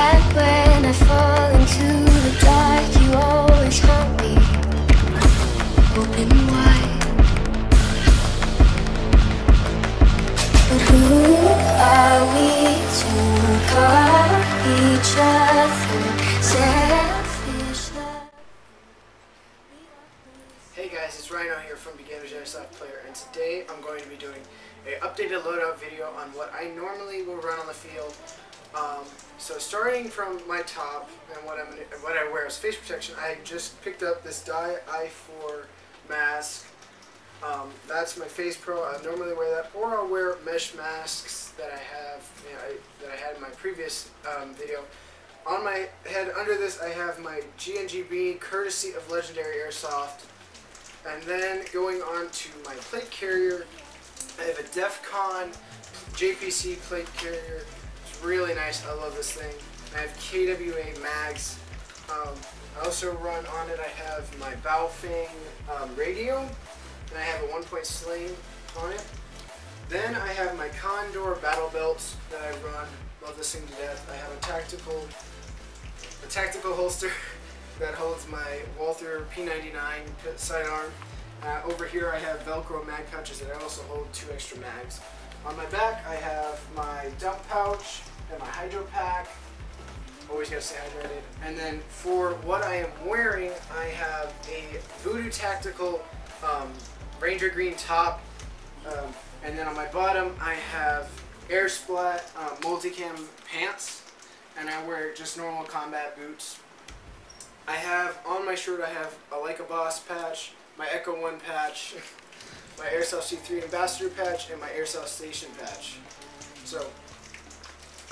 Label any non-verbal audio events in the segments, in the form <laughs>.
And when I fall into the dark You always me Open wide But who are we to call each other? Hey guys, it's Rhino here from Beginners Airsoft Player, and today I'm going to be doing a updated loadout video on what I normally will run on the field. Um, so starting from my top and what I'm what I wear as face protection, I just picked up this Dye i4 mask. Um, that's my face pro. I normally wear that, or I'll wear mesh masks that I have, you know, I, that I had in my previous um, video. On my head, under this, I have my GNGB, courtesy of Legendary Airsoft. And then going on to my plate carrier, I have a DEF CON JPC plate carrier. It's really nice. I love this thing. I have KWA mags. Um, I also run on it. I have my Baofeng um, radio, and I have a one-point sling on it. Then I have my Condor battle belts that I run. Love this thing to death. I have a tactical, a tactical holster <laughs> that holds my Walther P99 sidearm. Uh, over here I have Velcro mag pouches that I also hold two extra mags. On my back I have my dump pouch and my hydro pack. Always gotta stay hydrated. And then for what I am wearing, I have a Voodoo Tactical um, Ranger Green top. Um, and then on my bottom I have Airsplat uh, multicam pants. And I wear just normal combat boots. I have on my shirt I have a Like a Boss patch, my Echo One patch, my Airsoft C3 Ambassador patch, and my Airsoft Station patch. So,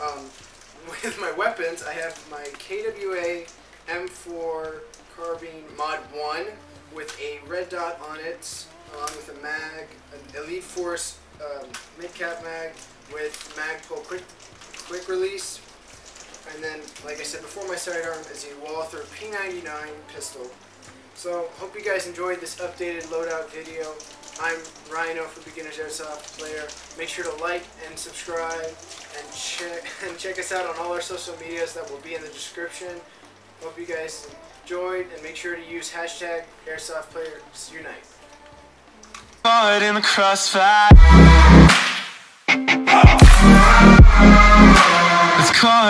um, <laughs> with my weapons, I have my KWA M4 Carbine Mod 1 with a red dot on it, along with a mag, an Elite Force um, mid-cap mag with Magpul quick, quick release. And then, like I said before, my sidearm is a Walther P99 pistol. So, hope you guys enjoyed this updated loadout video. I'm Rhino for Beginners Airsoft Player. Make sure to like and subscribe and check <laughs> and check us out on all our social medias that will be in the description. Hope you guys enjoyed and make sure to use hashtag Airsoft Players Unite. Caught in the crossfire.